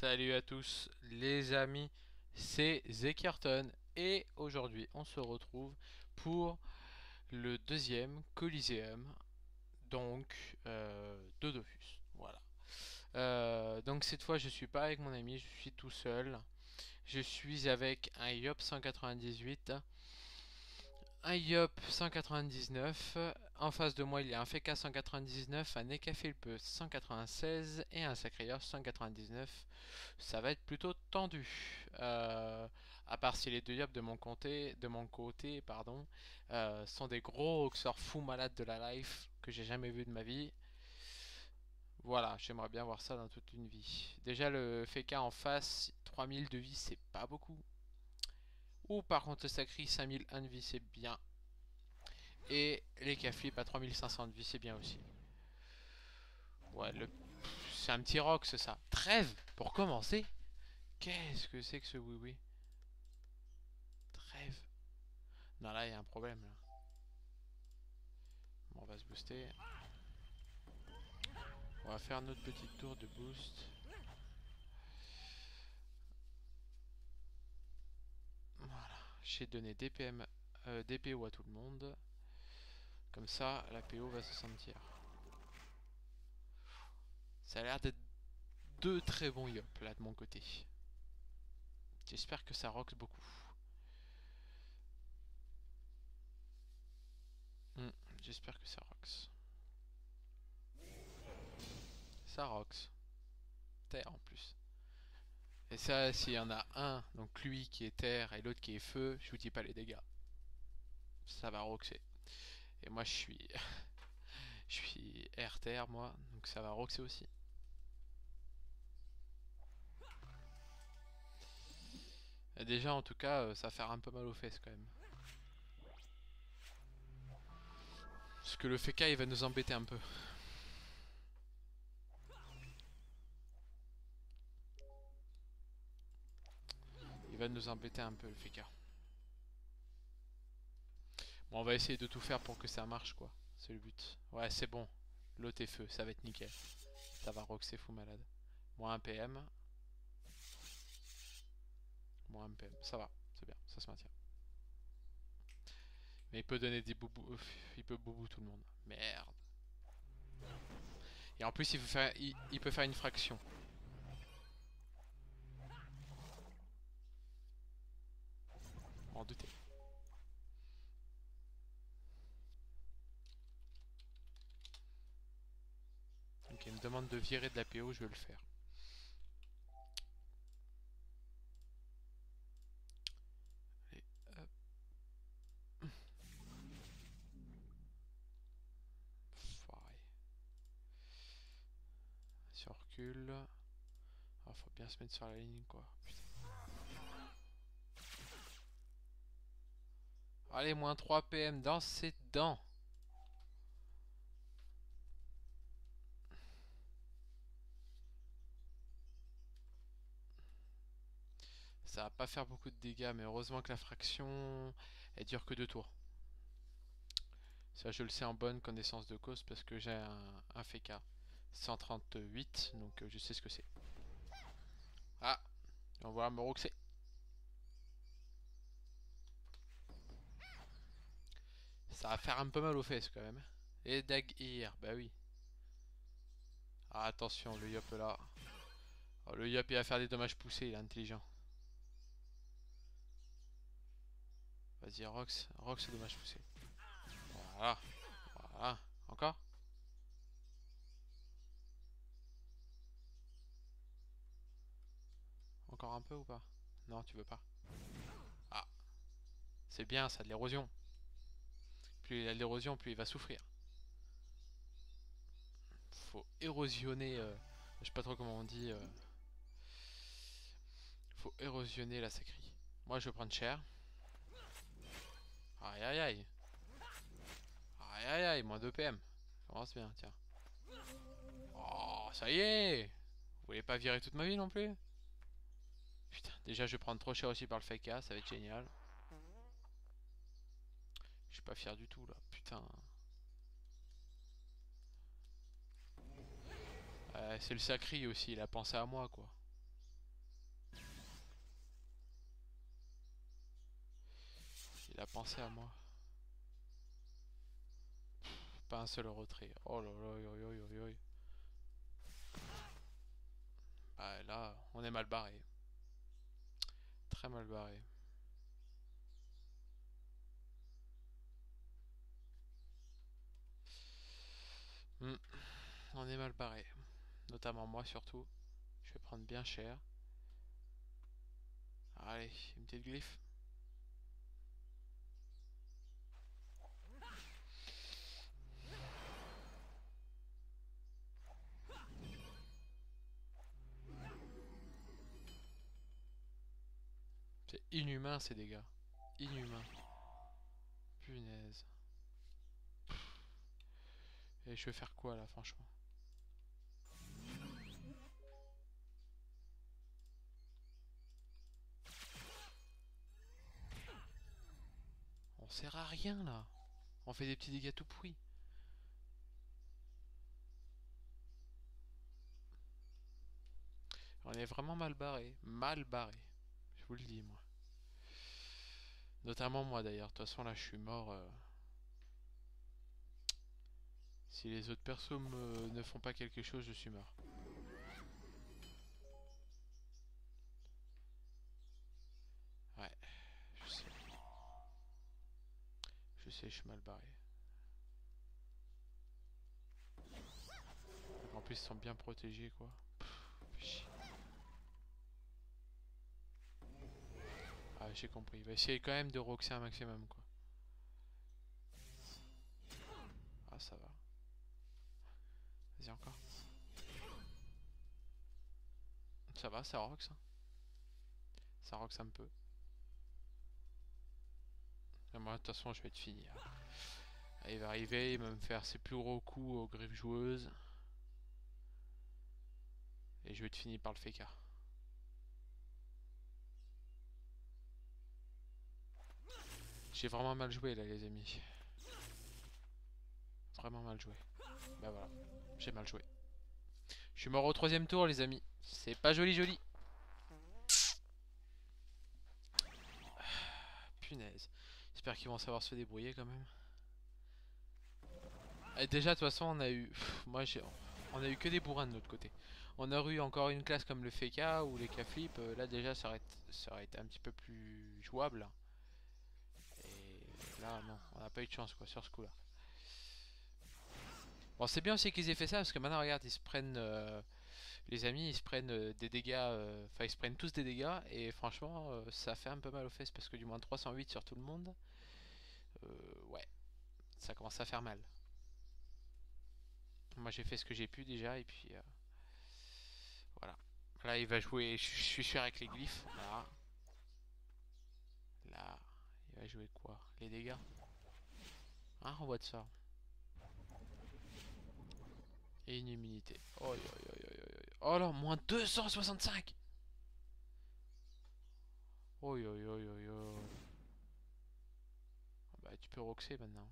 Salut à tous les amis, c'est Zekerton et aujourd'hui on se retrouve pour le deuxième Coliseum donc euh, de Dofus. Voilà. Euh, donc cette fois je suis pas avec mon ami, je suis tout seul. Je suis avec un Yop 198 un Yop 199, en face de moi il y a un FK 199, un Ekafelpe 196 et un Sacrier 199. Ça va être plutôt tendu. Euh, à part si les deux Yops de mon côté, de mon côté pardon, euh, sont des gros Oxor fous malades de la life que j'ai jamais vu de ma vie. Voilà, j'aimerais bien voir ça dans toute une vie. Déjà le FK en face, 3000 de vie c'est pas beaucoup. Ou par contre le sacri 5001 de vie c'est bien. Et les caflips à 3500 de vie c'est bien aussi. Ouais, le... c'est un petit rock ça. Trêve pour commencer. Qu'est-ce que c'est que ce oui oui Trêve. Non là il y a un problème là. Bon, on va se booster. On va faire notre petite tour de boost. Voilà, j'ai donné DPM, euh, DPO à tout le monde. Comme ça, la PO va se sentir. Ça a l'air d'être deux très bons yop là de mon côté. J'espère que ça roxe beaucoup. Hmm, j'espère que ça roxe. Ça roxe. Terre en plus. Et ça, s'il y en a un, donc lui qui est terre et l'autre qui est feu, je vous dis pas les dégâts. Ça va roxer. Et moi je suis... je suis air terre moi, donc ça va roxer aussi. Déjà en tout cas, euh, ça va faire un peu mal aux fesses quand même. Parce que le FK il va nous embêter un peu. Nous embêter un peu le FK. Bon, on va essayer de tout faire pour que ça marche, quoi. C'est le but. Ouais, c'est bon. L'autre est feu, ça va être nickel. Ça va roxer fou malade. Moins 1 PM. Moins 1 PM. Ça va, c'est bien, ça se maintient. Mais il peut donner des boubous. Il peut boubou tout le monde. Merde. Et en plus, il peut faire, il peut faire une fraction. En douter. Ok, il me demande de virer de la PO, je vais le faire. Allez. Ah, faut bien se mettre sur la ligne, quoi. Allez, moins 3 PM dans ses dents. Ça va pas faire beaucoup de dégâts, mais heureusement que la fraction, elle dure que deux tours. Ça, je le sais en bonne connaissance de cause parce que j'ai un, un FK 138, donc euh, je sais ce que c'est. Ah, on va me roxer. Ça va faire un peu mal aux fesses quand même. Et Dagir, bah oui. Ah, attention, le Yop là. Oh, le Yop il va faire des dommages poussés, il est intelligent. Vas-y, Rox, Rox, dommage poussé. Voilà, voilà. Encore? Encore un peu ou pas? Non, tu veux pas. Ah. C'est bien ça, de l'érosion. Plus il a l'érosion, plus il va souffrir. Faut érosionner... Euh, je sais pas trop comment on dit... Euh, faut érosionner la sacrie. Moi je vais prendre cher. Aïe aïe aïe. Aïe aïe aïe, moins 2 PM. Ça commence bien, tiens. Oh, ça y est Vous voulez pas virer toute ma vie non plus? Putain, déjà je vais prendre trop cher aussi par le fake ça va être génial suis pas fier du tout là, putain. C'est le sacri aussi, il a pensé à moi quoi. Il a pensé à moi. Pas un seul retrait. Oh là là, yo yo yo yo. Ah, là, on est mal barré. Très mal barré. Hmm. On est mal barré. Notamment moi surtout. Je vais prendre bien cher. Allez, une petite glyphe. C'est inhumain ces dégâts. Inhumain. Punaise. Et je vais faire quoi là franchement? On sert à rien là. On fait des petits dégâts tout pourris. On est vraiment mal barré. Mal barré. Je vous le dis moi. Notamment moi d'ailleurs. De toute façon là je suis mort. Euh. Si les autres persos ne font pas quelque chose, je suis mort. Ouais, je sais. Je sais, je suis mal barré. En plus, ils sont bien protégés, quoi. ah, j'ai compris. Il va essayer quand même de roxer un maximum, quoi. Ah, ça va. Encore. Ça va, ça rox. Hein. Ça rox un peu moi, de toute façon, je vais être fini. Hein. il va arriver, il va me faire ses plus gros coups aux griffes joueuses. Et je vais être fini par le FK. J'ai vraiment mal joué là les amis. Vraiment mal joué. Bah voilà, j'ai mal joué. Je suis mort au troisième tour les amis. C'est pas joli joli. Punaise. J'espère qu'ils vont savoir se débrouiller quand même. Et déjà, de toute façon, on a eu... moi, j'ai... On a eu que des bourrins de l'autre côté. On a eu encore une classe comme le FK ou les K-Flip. Euh, là, déjà, ça aurait, ça aurait été un petit peu plus jouable. Et là, non. On n'a pas eu de chance, quoi, sur ce coup-là. Bon, c'est bien aussi qu'ils aient fait ça, parce que maintenant, regarde, ils se prennent... Euh, les amis, ils se prennent euh, des dégâts, euh, enfin ils se prennent tous des dégâts et franchement euh, ça fait un peu mal aux fesses parce que du moins 308 sur tout le monde, ouais, ça commence à faire mal. Moi j'ai fait ce que j'ai pu déjà et puis voilà. Là il va jouer, je suis sûr avec les glyphes, là. Là, il va jouer quoi? Les dégâts? Hein, on voit de ça. Et une immunité. Oh, Oh là, moins 265 Oh yo yo yo yo. Bah tu peux roxer maintenant.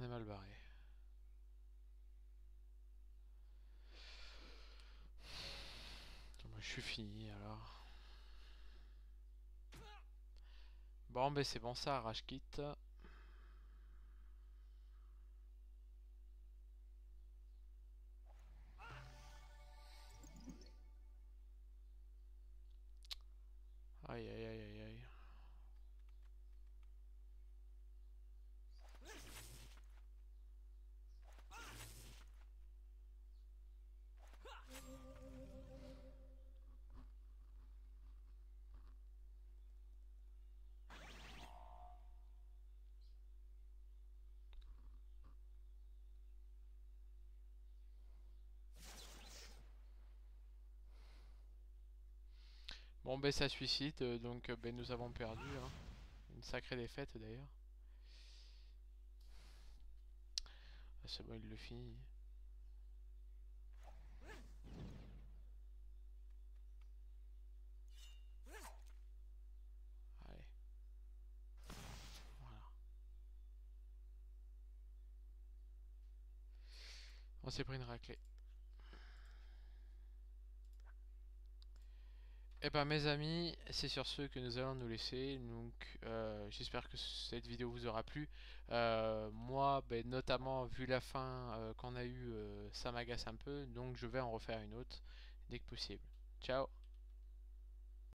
On est mal barré. je suis fini alors. Bon, ben c'est bon ça, arrache kit. Aïe aïe aïe aïe Bon ben ça suicide, euh, donc euh, ben nous avons perdu. Hein. Une sacrée défaite d'ailleurs. Ah, c'est bon, il le finit. Allez. Voilà. On s'est pris une raclée. Et eh ben mes amis, c'est sur ce que nous allons nous laisser. Donc euh, j'espère que cette vidéo vous aura plu. Euh, moi, ben, notamment vu la fin euh, qu'on a eu, ça m'agace un peu. Donc je vais en refaire une autre dès que possible. Ciao